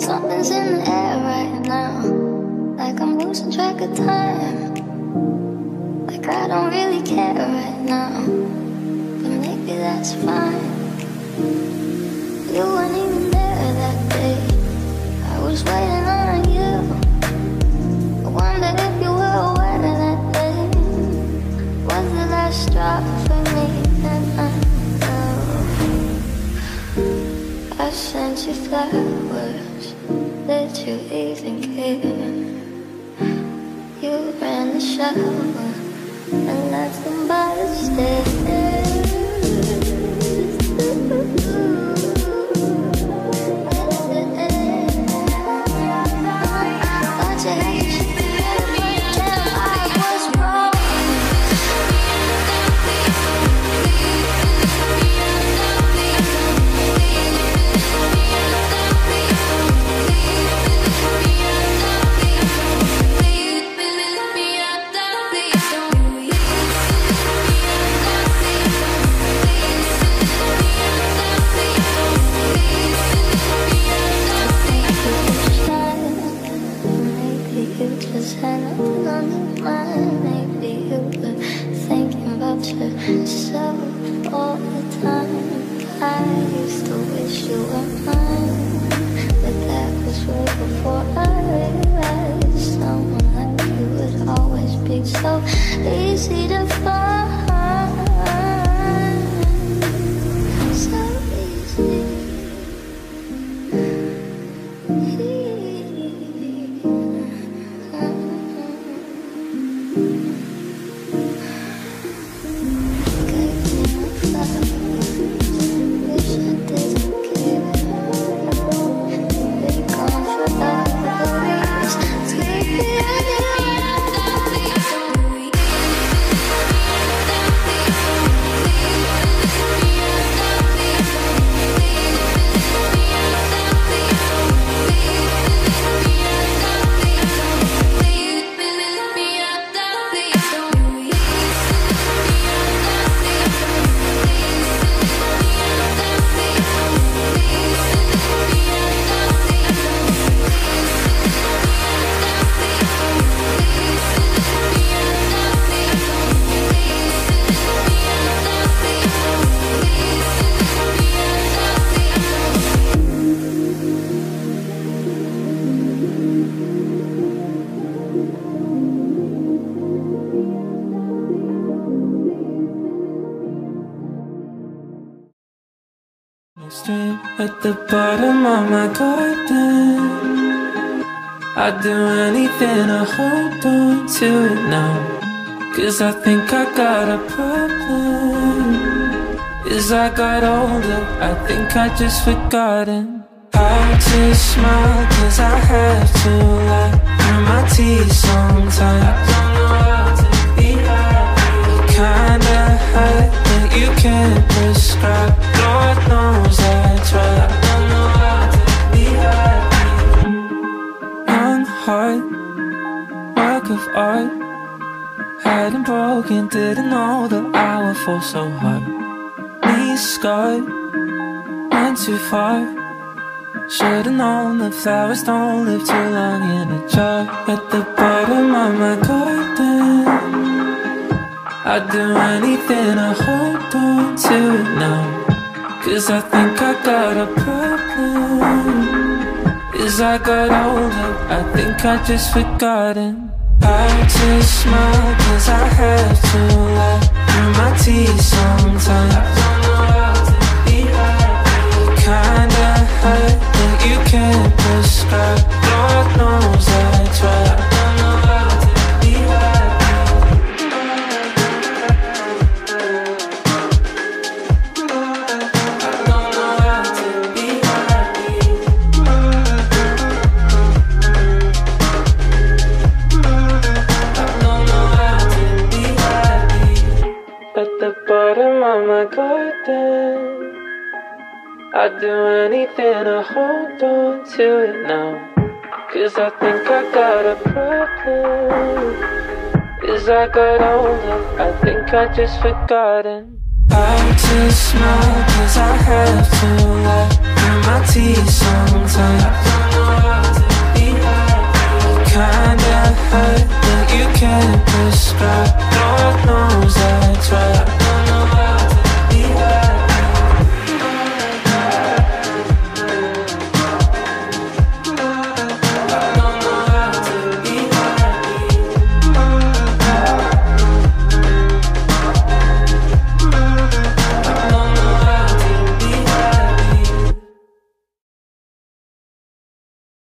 Something's in the air right now. Like I'm losing track of time. Like I don't really care right now. But maybe that's fine. You weren't even there that day. I was waiting on you. I wondered if you were aware that day was the last drop for me. And I know I sent you flowers. You even care? You ran the show and left them by the Maybe so easy to find. Stream at the bottom of my garden. I'd do anything to hold on to it now. Cause I think I got a problem. As I got older, I think I just forgotten how to smile. Cause I have to lie through my teeth sometimes. I don't know how to be happy. Kinda high that you can't prescribe. Of art. Hadn't broken, didn't know that I would fall so hard. Knees scarred, went too far. Should've known the flowers don't live too long in a jar. At the bottom of my garden, I'd do anything to hold on to it now. Cause I think I got a problem. As I got older, I think I just forgotten how to smile. Cause I have to lie through my teeth At the bottom of my garden, I'd do anything to hold on to it now. Cause I think I got a problem. As I got older, I think I just forgotten how to smile. Cause I have to lie through my